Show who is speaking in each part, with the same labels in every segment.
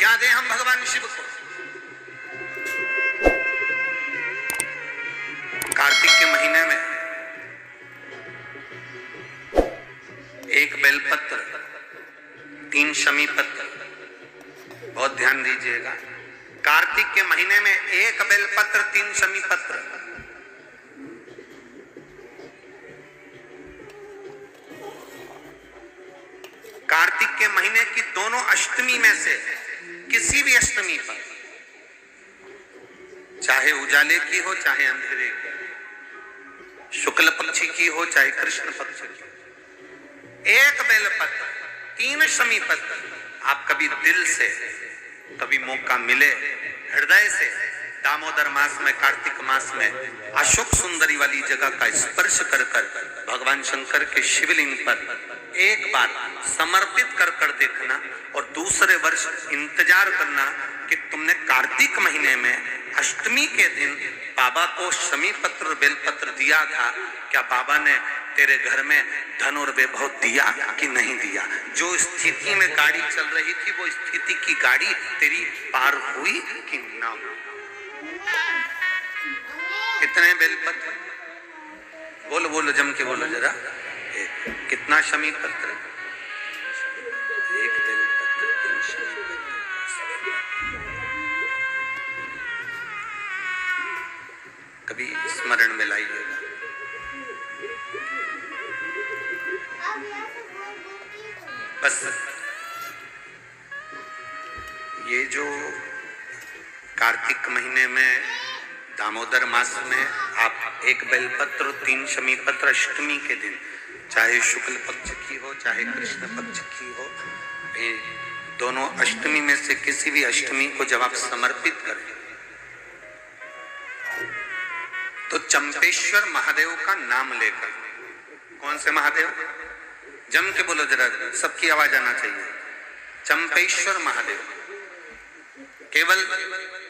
Speaker 1: क्या दे हम भगवान शिव को? कार्तिक के महीने में एक बेलपत्र, तीन शमी पत्र बहुत ध्यान दीजिएगा। कार्तिक के महीने में एक बेलपत्र, तीन शमी पत्र कार्तिक के महीने की दोनों अष्टमी में से किसी भी अष्टमी पर, चाहे उजाले की हो, चाहे अंधेरे की, शुक्ल पक्षी की हो, चाहे कृष्ण पक्ष की एक बेलपत्र तीन शमी पत्र आप कभी दिल से, कभी मौका मिले, हृदय से, दामोदर मास में, कार्तिक मास में, अशोक सुंदरी वाली जगह का स्पर्श कर कर, भगवान शंकर के शिवलिंग पर एक बार समर्पित कर कर देखना और दूसरे वर्ष इंतज़ार करना कि तुमने कार्तिक महीने में अष्टमी के दिन बाबा को शमी पत्र बेलपत्र दिया था। क्या बाबा ने तेरे घर में धन और वैभव दिया कि नहीं दिया? जो स्थिति में गाड़ी चल रही थी, वो स्थिति की गाड़ी तेरी पार हुई कि ना हुई? कितने बेलपत्र? बोलो बोलो, जम के बोलो जरा। कितना शमी पत्र? एक शमी पत्र। कभी स्मरण में लाइएगा। बस। ये जो कार्तिक महीने में, दामोदर मास में आप एक बेलपत्र, तीन शमी पत्र, अष्टमी के दिन चाहे शुक्ल पक्ष की हो, चाहे कृष्ण पक्ष की हो दोनों अष्टमी में से किसी भी अष्टमी को जब आप समर्पित करें तो चंपेश्वर महादेव का नाम लेकर, कौन से महादेव? जम के बोलो जरा, सबकी आवाज़ आना चाहिए। चंपेश्वर महादेव। केवल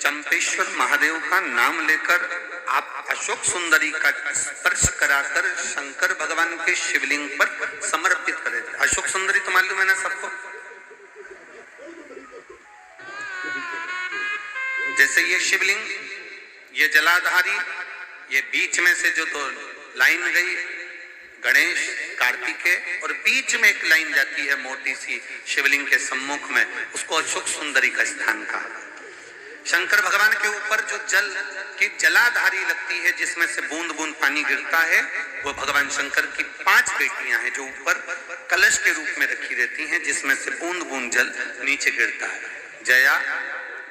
Speaker 1: चंपेश्वर महादेव का नाम लेकर आप अशोक सुंदरी का स्पर्श कराकर शंकर भगवान के शिवलिंग पर समर्पित करें अशोक सुंदरी तो मालूम है ना सबको जैसे ये शिवलिंग, ये जलाधारी, ये बीच में से जो दो लाइन गई, गणेश, कार्तिकेय, और बीच में एक लाइन जाती है मोटी सी शिवलिंग के सम्मुख में, उसको अशोक सुंदरी का स्थान कहा। शंकर भगवान के ऊपर जल की जलाधारी लगती है, जिसमें से बूंद बूंद पानी गिरता है, वो भगवान शंकर की पाँच बेटियाँ हैं जो ऊपर कलश के रूप में रखी रहती हैं, जिसमें से बूंद बूंद जल नीचे गिरता है। जया,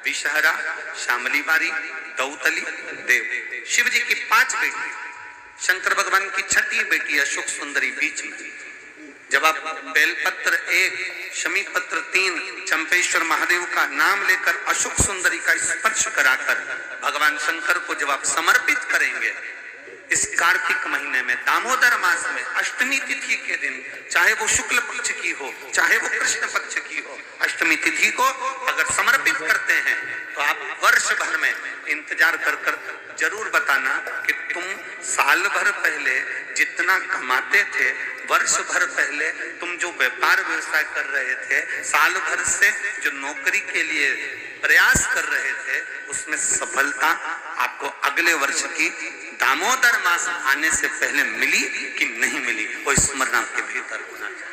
Speaker 1: विषहरा श्यामली बारी, दौतली, देव। शिव जी की पाँच बेटी शंकर भगवान की छठी बेटी अशोक सुंदरी बीच में। जब आप बेलपत्र एक शमी पत्र तीन, चंपेश्वर महादेव का नाम लेकर अशोक सुंदरी का स्पर्श कराकर भगवान शंकर को जब आप समर्पित करेंगे, इस कार्तिक महीने में, दामोदर मास में, अष्टमी तिथि के दिन, चाहे वो शुक्ल पक्ष की हो, चाहे वो कृष्ण पक्ष की हो, अष्टमी तिथि को अगर समर्पित करते हैं तो आप वर्ष भर में इंतज़ार कर कर ज़रूर बताना कि तुम साल भर पहले जितना कमाते थे वर्ष भर पहले तुम जो व्यापार व्यवसाय कर रहे थे साल भर से जो नौकरी के लिए प्रयास कर रहे थे, उसमें सफलता आपको अगले वर्ष की दामोदर मास आने से पहले मिली कि नहीं मिली? वो स्मरण आपके भीतर होना चाहिए।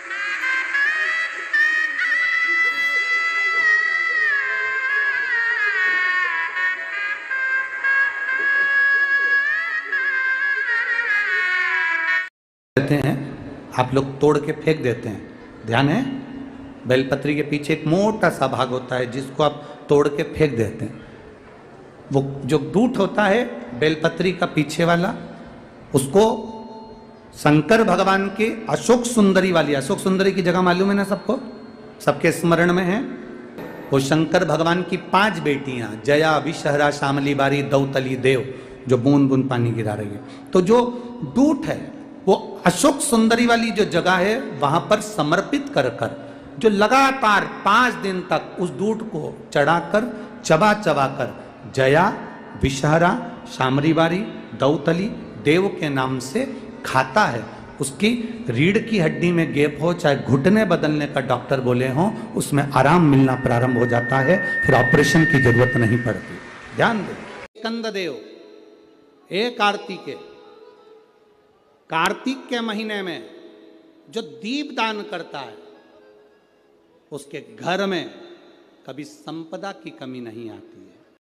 Speaker 2: देते हैं आप लोग तोड़ के फेंक देते हैं। ध्यान है? बेलपत्री के पीछे एक मोटा सा भाग होता है जिसको आप तोड़ के फेंक देते हैं। वो जो डूट होता है, बेलपत्री का पीछे वाला, उसको शंकर भगवान के अशोक सुंदरी वाली, अशोक सुंदरी की जगह मालूम है ना सबको? सबके स्मरण में है? वो शंकर भगवान की पाँच बेटियाँ, जया विशहरा श्यामली बारी, दौतली, देव, जो बूंद बूंद पानी गिरा रही है। तो जो डूट है अशोक सुंदरी वाली जो जगह है, वहाँ पर समर्पित कर कर, जो लगातार पाँच दिन तक उस दूध को चढ़ाकर, चबा चबा कर, जया, विषहरा, शामरीवारी, दौतली, देव के नाम से खाता है।
Speaker 1: उसकी रीढ़ की हड्डी में गैप हो, चाहे घुटने बदलने का डॉक्टर बोले हो, उसमें आराम मिलना प्रारंभ हो जाता है, फिर ऑपरेशन की ज़रूरत नहीं पड़ती। ध्यान दे। कंददेव ए कार्तिके कार्तिक के महीने में जो दीप दान करता है, उसके घर में कभी संपदा की कमी नहीं आती।